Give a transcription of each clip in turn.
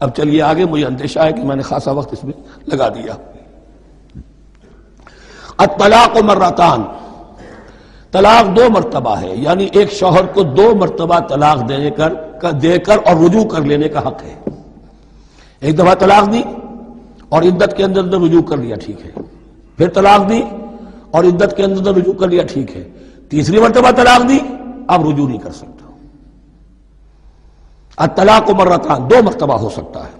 अब चलिए आगे, मुझे अंदेशा है कि मैंने खासा वक्त इसमें लगा दिया। तलाक मर्रातान। तलाक दो मरतबा है, यानी एक शोहर को दो मरतबा तलाक देने कर, देकर और रुजू कर लेने का हक है। एक दफ़ा तलाक दी और इद्दत के अंदर अंदर रुजू कर लिया, ठीक है। फिर तलाक दी और इद्दत के अंदर अंदर रुजू कर लिया, ठीक है। तीसरी मरतबा तलाक दी, अब रुजू नहीं कर सकता। तलाक मर्रतान, दो मरतबा हो सकता है।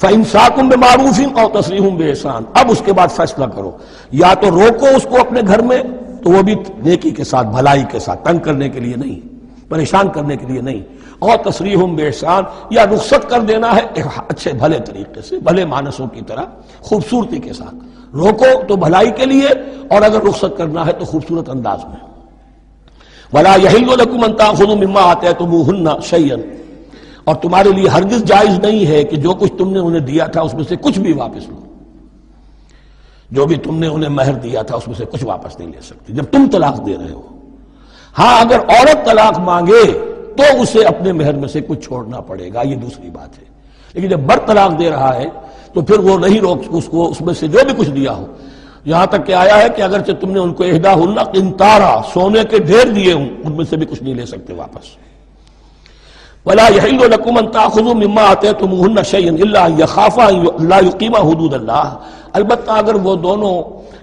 फ़ाइमसाकुम बे मारूफिन और तस्रीम बेहसान। अब उसके बाद फैसला करो। या तो रोको उसको अपने घर में तो वो भी नेकी के साथ, भलाई के साथ, तंग करने के लिए नहीं, परेशान करने के लिए नहीं। और तस्रीम बेहसान, या रुख्सत कर देना है अच्छे, भले तरीके से, भले मानसों की तरह, खूबसूरती के साथ। रोको तो भलाई के लिए, और अगर रुख्सत करना है तो खूबसूरत अंदाज में। वला यहिलकुमंता खुद मिम्मा आते हैं तो मुहन्ना शैन और तुम्हारे लिए हरगिज जायज़ नहीं है कि जो कुछ तुमने उन्हें दिया था, उसमें से कुछ भी वापस लो। जो भी तुमने उन्हें महर दिया था, उसमें से कुछ वापस नहीं ले सकती। जब तुम तलाक दे रहे हो। हाँ, अगर औरत तलाक मांगे तो उसे अपने मेहर में से कुछ छोड़ना पड़ेगा। ये दूसरी बात है। लेकिन जब बर तलाक दे रहा है तो फिर वो नहीं रोक, उसको, उसमें से जो भी कुछ दिया हो। यहाँ तक कि आया है कि अगर तुमने उनको एहदा हुल्ला इंतारा सोने के ढेर दिए हूँ, उनमें से भी कुछ नहीं ले सकते वापस। वला यकुमन ताखुजु मिम्मा आते तुम हन्ना शैन यखाफा युकीमा हदूद अलबत् अगर वो दोनों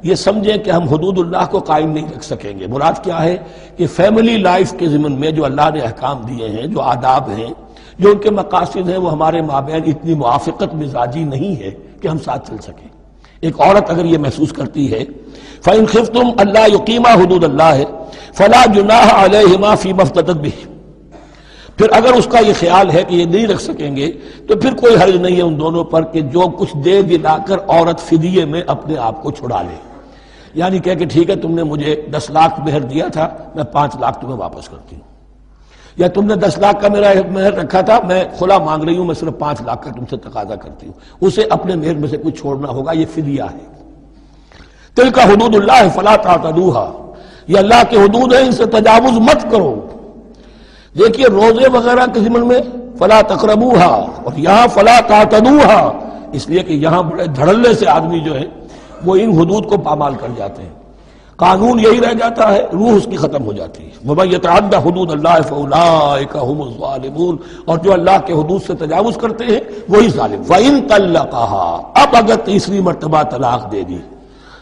ये समझें कि हम हदूदुल्लाह को कायम नहीं रख सकेंगे मुराद क्या है कि फैमिली लाइफ के ज़िमन में जो अल्लाह ने अहकाम दिए हैं जो आदाब हैं जो उनके मकासद हैं वो हमारे माबेन इतनी मुआफ़त मिजाजी नहीं है कि हम साथ चल सकें एक औरत अगर ये महसूस करती है फ़ैन खिफ तुम अल्लाह यकीमा हदूद अल्लाह है फला जुनाह अलहिमा फ़ी मफत भी फिर अगर उसका ये ख्याल है कि ये नहीं रख सकेंगे तो फिर कोई हर्ज नहीं है उन दोनों पर कि जो कुछ दे दिलाकर औरत फिदिये में अपने आप को छुड़ा ले। यानी कह के ठीक है, तुमने मुझे दस लाख मेहर दिया था, मैं पाँच लाख तुम्हें वापस करती हूँ। या तुमने दस लाख का मेरा मेहर रखा था, मैं खुला मांग रही हूँ, मैं सिर्फ़ पाँच लाख का तुमसे तकाजा करती हूँ। उसे अपने मेहर में से कुछ छोड़ना होगा, ये फिदिया है। तिल का हदूदुल्लाह फला तादूहा ये अल्लाह के हदूद है, इनसे तजावुज मत करो। देखिए रोज़े वगैरह के जिमन में फला तकरबूहा और यहाँ फला तातदूहा। इसलिए कि यहाँ बड़े धड़ल्ले से आदमी जो है, वो इन हदूद को पामाल कर जाते हैं। कानून यही रह जाता है, रूह उसकी खत्म हो जाती है। और जो अल्लाह के हदूद से तजावज़ करते हैं, वही जालिम। वन कहा अब अगर तीसरी मरतबा तलाक दे दी।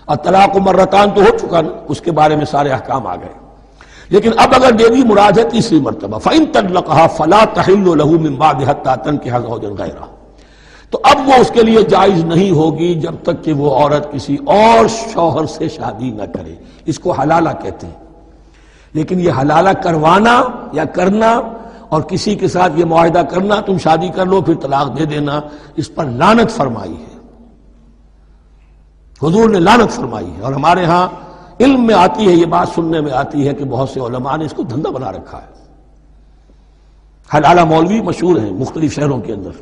और तलाक मर्रतान तो हो चुका ना, उसके बारे में सारे अहकाम आ गए। लेकिन अब अगर देवी मुराद है तीसरी मरतबा फ़ैन तलक़ा फला तहिल लहू मिम्बादन के गैरा। तो अब वो उसके लिए जायज़ नहीं होगी जब तक कि वो औरत किसी और शौहर से शादी न करे। इसको हलाला कहते हैं। लेकिन ये हलाला करवाना या करना और किसी के साथ ये मुआहदा करना, तुम शादी कर लो, फिर तलाक दे देना, इस पर लानत फरमाई है। हजूर ने लानत फरमाई है और हमारे यहाँ इल्म में आती है, ये बात सुनने में आती है कि बहुत से उलमा ने इसको धंधा बना रखा है। हलाला मौलवी मशहूर है मुख्तलिफ़ शहरों के अंदर।